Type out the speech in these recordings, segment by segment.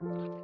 The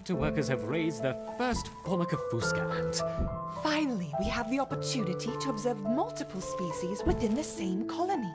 Reptor workers have raised their first Formica fusca ant. Finally, we have the opportunity to observe multiple species within the same colony.